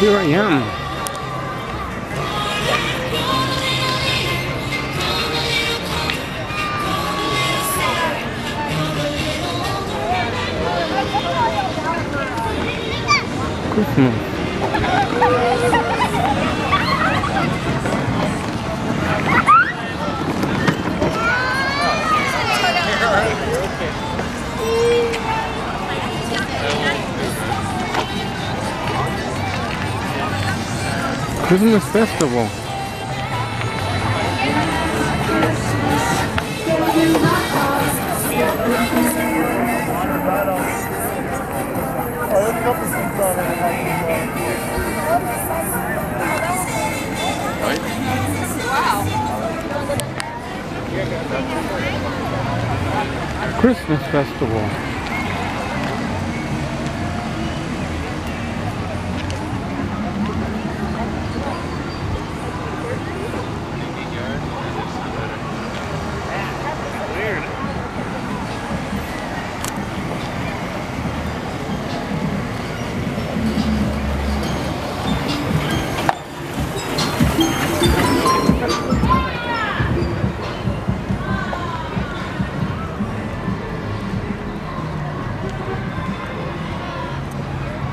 Here I am. Christmas. Christmas festival. Christmas festival.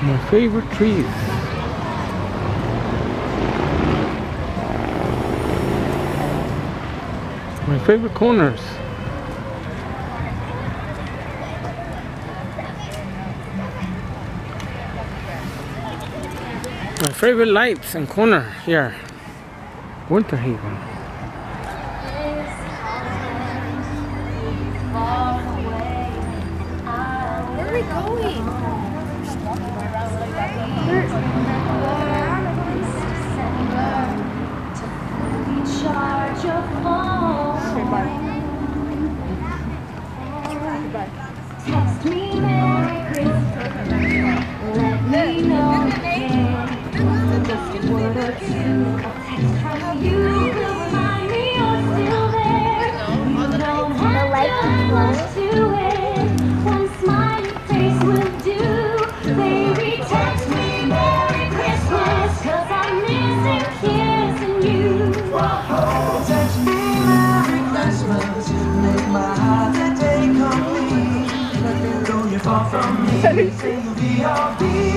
My favorite trees. My favorite corners. My favorite lights and corner here. Winter Haven. Where are we going? December to fully charge your phone. Far from me.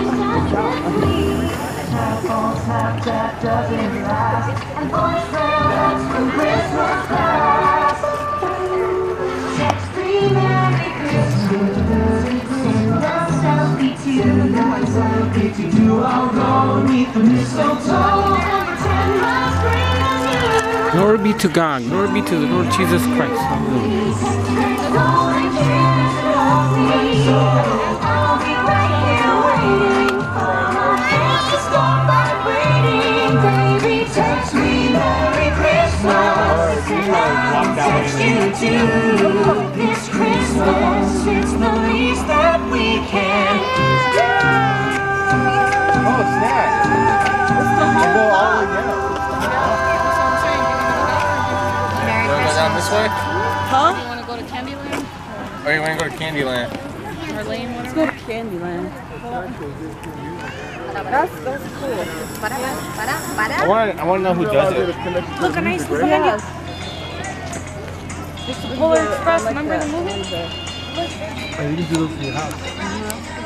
Snapchat doesn't last, and voicemail that's Christmas past. Text me Merry Christmas, send a selfie. My selfie to you, I'll go beneath the mistletoe. Glory be to God. Glory be to the Lord Jesus Christ. Hallelujah. This Christmas, it's the least that we can do. Oh, snap. We'll go all the way down. Merry You wanna go down Christmas. this way? Huh? You want to go to Candyland? Or you want to go to Candyland? Or Lane, whatever? Go to Candyland. That's that's cool. Para, para, para. I want to I want to know who does it. Look, a nice Yes. Polar Express, remember the movie? Oh, you can do this in your house. Uh-huh.